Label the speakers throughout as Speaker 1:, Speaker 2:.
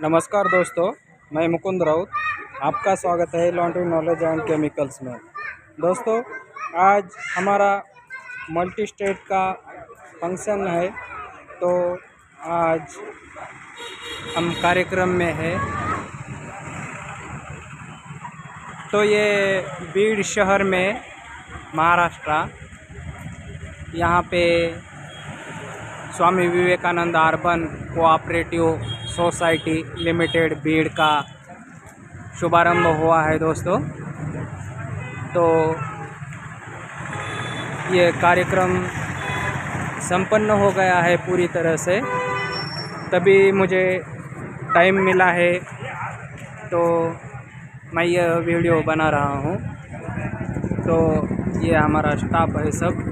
Speaker 1: नमस्कार दोस्तों, मैं मुकुंद राउत। आपका स्वागत है लॉन्ड्री नॉलेज एंड केमिकल्स में। दोस्तों, आज हमारा मल्टी स्टेट का फ़ंक्शन है। तो आज हम कार्यक्रम में है। तो ये बीड़ शहर में, महाराष्ट्र, यहाँ पे Swami Vivekananda urban cooperative society limited भीड़ का शुभारंभ हुआ है दोस्तों। तो ये कार्यक्रम संपन्न हो गया है पूरी तरह से। तभी मुझे टाइम मिला है तो मैं ये वीडियो बना रहा हूँ। तो ये हमारा स्टाफ है सब।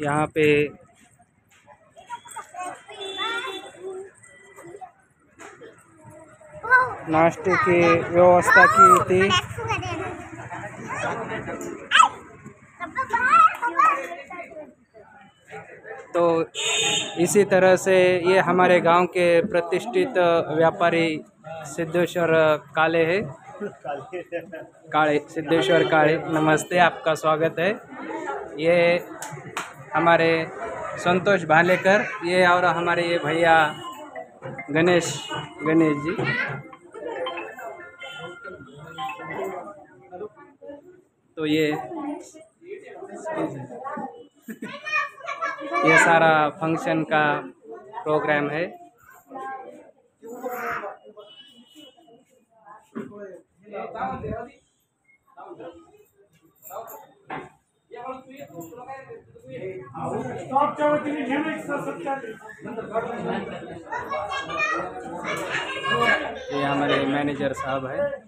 Speaker 1: यहाँ पे नाश्ते की व्यवस्था की थी। तो इसी तरह से ये हमारे गाँव के प्रतिष्ठित व्यापारी सिद्धेश्वर काले है। काले, सिद्धेश्वर काले, नमस्ते, आपका स्वागत है। ये हमारे संतोष भालेकर, ये और हमारे ये भैया गणेश गणेश जी। तो ये ये सारा फ़ंक्शन का प्रोग्राम है। ये हमारे मैनेजर साहब है।